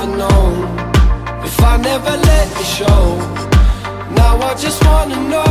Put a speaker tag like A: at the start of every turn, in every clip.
A: never known. If I never let you show. Now I just wanna know.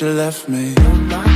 B: you left me.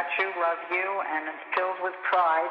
B: statue of you, and
C: it's filled with pride.